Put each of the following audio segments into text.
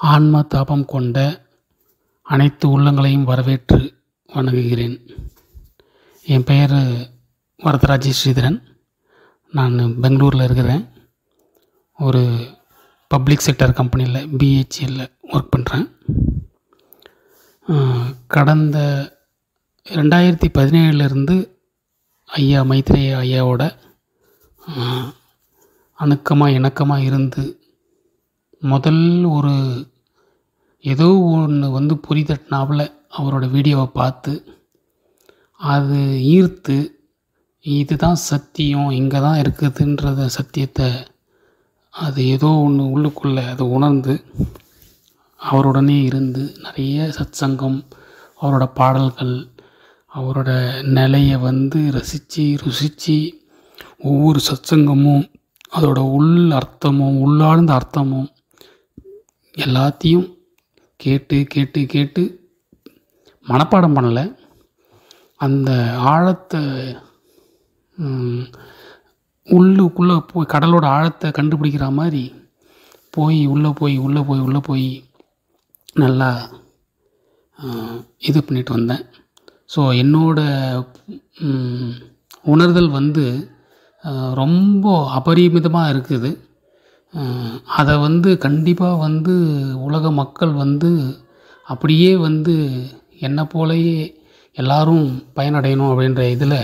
ஆன்ம தாபம் கொண்ட அனைத்து உள்ளங்களையும் வரவேற்று வணங்குகிறேன். என் பெயர் வரதராஜி ஸ்ரீதரன். நான் பெங்களூரில் இருக்கிறேன். ஒரு பப்ளிக் செக்டர் கம்பெனியில் பிஹெச்எல்ல ஒர்க் பண்ணுறேன் கடந்த ரெண்டாயிரத்தி பதினேழுலேருந்து ஐயா மைத்ரேய ஐயாவோட அணுக்கமாக இணக்கமாக இருந்து முதல் ஒரு ஏதோ ஒன்று வந்து பொறி தட்டினாப்புல அவரோட வீடியோவை பார்த்து அது ஈர்த்து இதுதான் சத்தியம் இங்கே தான் இருக்குதுன்றத சத்தியத்தை அது ஏதோ ஒன்று உள்ளுக்குள்ளே அதை உணர்ந்து அவருடனே இருந்து நிறைய சத் சங்கம் அவரோட பாடல்கள் அவரோட நிலையை வந்து ரசித்து ருசித்து ஒவ்வொரு சத்சங்கமும் அதோட உள் அர்த்தமும் உள்ளார்ந்த அர்த்தமும் எல்லாத்தையும் கேட்டு கேட்டு கேட்டு மனப்பாடம் பண்ணலை. அந்த ஆழத்தை உள்ளுக்குள்ளே போய் கடலோட ஆழத்தை கண்டுபிடிக்கிற மாதிரி போய் உள்ளே போய் உள்ளே போய் உள்ளே போய் நல்லா இது பண்ணிட்டு வந்தேன். ஸோ என்னோட உணர்தல் வந்து ரொம்ப அபரிமிதமாக இருக்குது. அதை வந்து கண்டிப்பாக வந்து உலக மக்கள் வந்து அப்படியே வந்து என்னை போலயே எல்லோரும் பயனடையணும் அப்படின்ற இதில்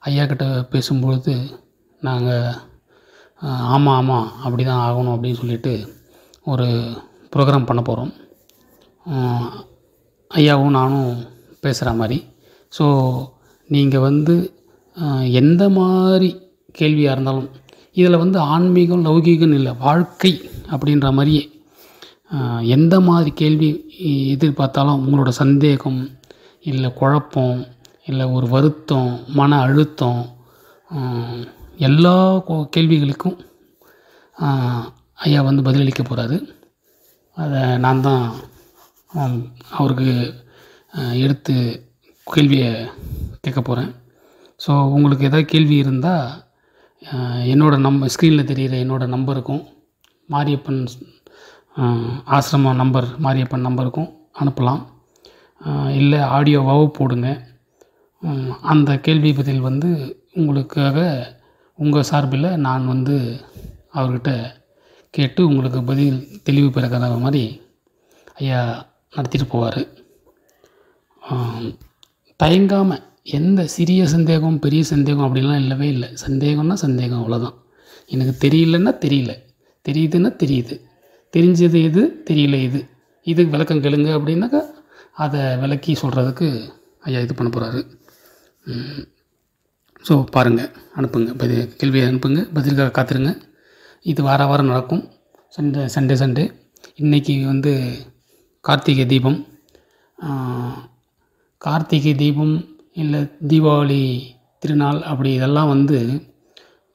ஐயா கிட்ட பேசும்பொழுது நாங்கள் ஆமாம் ஆமாம் அப்படி தான் ஆகணும் அப்படின்னு சொல்லிட்டு ஒரு ப்ரோக்ராம் பண்ண போகிறோம் ஐயாவும் நானும் பேசுகிற மாதிரி. ஸோ நீங்கள் வந்து எந்த மாதிரி கேள்வியாக இருந்தாலும் இதில் வந்து ஆன்மீகம் லௌகீகம் இல்லை வாழ்க்கை அப்படின்ற மாதிரியே எந்த மாதிரி கேள்வி எதிர்பார்த்தாலும் உங்களோட சந்தேகம் இல்லை குழப்பம் இல்லை ஒரு வருத்தம் மன அழுத்தம் எல்லா கேள்விகளுக்கும் ஐயா வந்து பதிலளிக்க போகிறாரு அதை நான் தான் அவருக்கு எடுத்து கேள்வியை கேட்க போகிறேன் ஸோ உங்களுக்கு எதாவது கேள்வி இருந்தால் என்னோடய நம்ப ஸ்க்ரீனில் தெரிகிற என்னோடய நம்பருக்கும் மாரியப்பன் ஆசிரம நம்பர் மாரியப்பன் நம்பருக்கும் அனுப்பலாம். இல்லை ஆடியோவாகவும் போடுங்க. அந்த கேள்வி பதில் வந்து உங்களுக்காக உங்கள் சார்பில் நான் வந்து அவர்கிட்ட கேட்டு உங்களுக்கு பதில் தெளிவு பெறக்கிற மாதிரி ஐயா நடத்திட்டு போவார். தயங்காமல் எந்த சிறிய சந்தேகம் பெரிய சந்தேகம் அப்படின்லாம் இல்லவே இல்லை. சந்தேகம்னா சந்தேகம் அவ்வளோதான் எனக்கு தெரியலன்னா தெரியல. தெரியுதுன்னா தெரியுது. தெரிஞ்சது எது? தெரியல இது இதுக்கு விளக்கம் கேளுங்க அப்படின்னாக்கா அதை விளக்கி சொல்கிறதுக்கு ஐயா இது பண்ண போகிறாரு ஸோ பாருங்கள் அனுப்புங்க. பதில் கேள்வியை அனுப்புங்க. பதிலுக்காக காத்துருங்க. இது வார வாரம் நடக்கும். Sunday Sunday Sunday. இன்றைக்கி வந்து கார்த்திகை தீபம். கார்த்திகை தீபம் இல்லை தீபாவளி திருநாள் அப்படி இதெல்லாம் வந்து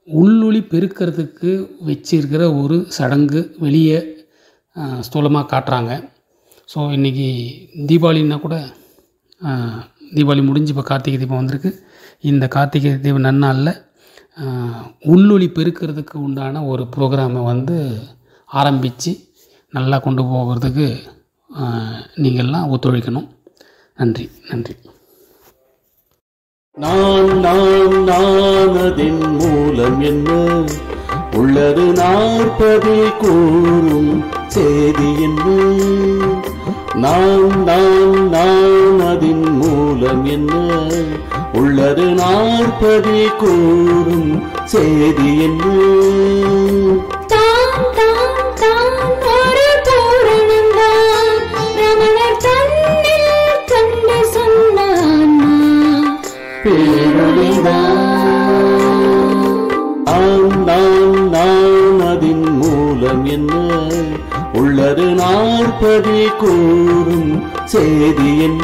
உள்ளொளி பெருக்கிறதுக்கு வச்சிருக்கிற ஒரு சடங்கு வெளியே ஸ்தூலமாக காட்டுறாங்க. ஸோ இன்றைக்கி தீபாவளின்னா கூட தீபாவளி முடிஞ்சு இப்போ கார்த்திகை தீபம் வந்திருக்கு. இந்த கார்த்திகை தீபம் நன்னாளில் உள்ளொளி பெருக்கிறதுக்கு உண்டான ஒரு ப்ரோக்ராமை வந்து ஆரம்பித்து நல்லா கொண்டு போகிறதுக்கு நீங்கள்லாம் ஒத்துழைக்கணும். நன்றி நன்றி. நான் நான் நானதின் மூலம் என்ன? உள்ளது நாற்பது கூறும் செய்தி என்ன? நான் நான் நானதின் மூலம் என்ன? உள்ளது நாற்பது கூறும் செய்தி என்ன? நான் நான் நான் அதின் மூலம் என்ன? உள்ளது நாற்பது கூறும் செய்தி என்ன?